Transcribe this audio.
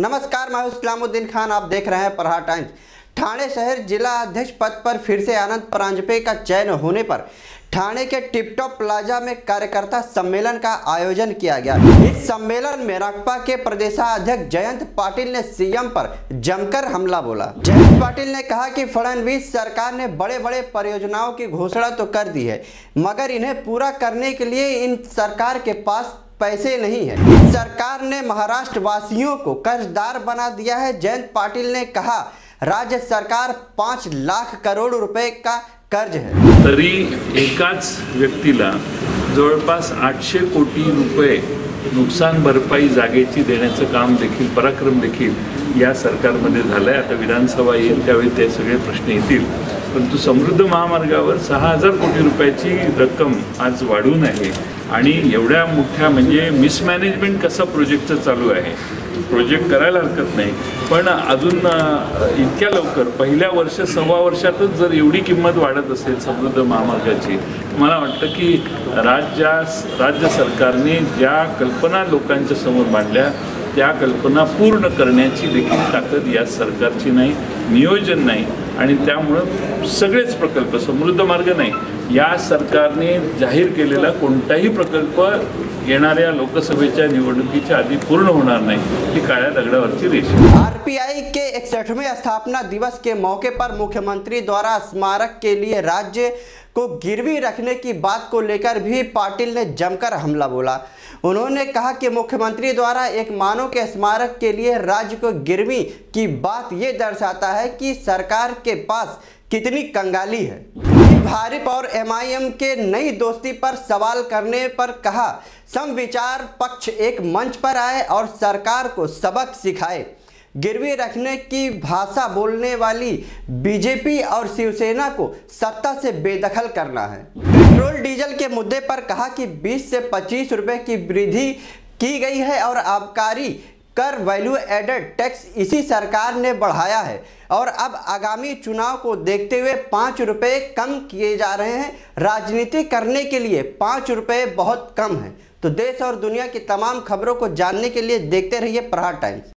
नमस्कार, मैं इस्लामुद्दीन खान, आप देख रहे हैं प्रहार टाइम्स। ठाणे शहर जिला अध्यक्ष पद पर फिर से आनंद परांजपे का चयन होने पर ठाणे के टिपटॉप प्लाजा में कार्यकर्ता सम्मेलन का आयोजन किया गया। इस सम्मेलन में राकपा के प्रदेशाध्यक्ष जयंत पाटिल ने सीएम पर जमकर हमला बोला। जयंत पाटिल ने कहा कि फडणवीस सरकार ने बड़े बड़े परियोजनाओं की घोषणा तो कर दी है, मगर इन्हें पूरा करने के लिए इन सरकार के पास पैसे नहीं है। सरकार ने महाराष्ट्र वासियों को कर्जदार बना दिया है। जयंत पाटिल ने कहा राज्य सरकार पाच लाख करोड़ रुपए का कर्ज है। तरी एकाच व्यक्तीला जवळपास आठशे कोटी रुपये नुकसान भरपाई जागेची देण्याचं काम देखील पराक्रम देखील या सरकारमध्ये झालं आहे आता विधानसभा येईल त्यावेळी ते सगळे प्रश्न येतील. परंतु समृद्ध महामार्गावर सहा हजार कोटी रुपयाची रक्कम आज वाढून आहे. आणि एवढ्या मोठ्या म्हणजे मिसमॅनेजमेंट कसं प्रोजेक्टचं चालू आहे? प्रोजेक्ट करायला हरकत नाही. पण अजून इतक्या लवकर पहिल्या वर्ष सव्वा वर्षातच जर एवढी किंमत वाढत असेल समृद्ध महामार्गाची मला वाटतं की राज्या राज्य सरकारने ज्या कल्पना लोकांच्या समोर मांडल्या त्या कल्पना पूर्ण करण्याची देखील ताकद या सरकारची नाही नियोजन नाही. आणि त्यामुळं सगळेच प्रकल्प समृद्ध मार्ग नाही. या सरकारने जाहीर केलेला कोणताही प्रकल्प येणाऱ्या लोकसभेच्या निवडणुकीच्या आधी पूर्ण होणार नाही, ही काळ्या दगडावरची रेष. आरपीआई के इकसठवें स्थापना दिवस के मौके पर मुख्यमंत्री द्वारा स्मारक के लिए राज्य को गिरवी रखने की बात को लेकर भी पाटिल ने जमकर हमला बोला उन्होंने कहा कि मुख्यमंत्री द्वारा एक मानव के स्मारक के लिए राज्य को गिरवी की बात ये दर्शाता है कि सरकार के पास कितनी कंगाली है भारिप और एमआईएम के नई दोस्ती पर सवाल करने पर कहा, समविचार पक्ष एक मंच पर आए और सरकार को सबक सिखाए। गिरवी रखने की भाषा बोलने वाली बीजेपी और शिवसेना को सत्ता से बेदखल करना है। पेट्रोल डीजल के मुद्दे पर कहा कि 20 से 25 रुपए की वृद्धि की गई है और आबकारी कर वैल्यू एडेड टैक्स इसी सरकार ने बढ़ाया है। और अब आगामी चुनाव को देखते हुए पाँच रुपये कम किए जा रहे हैं। राजनीति करने के लिए पाँच रुपये बहुत कम है। तो देश और दुनिया की तमाम खबरों को जानने के लिए देखते रहिए प्रहार टाइम्स।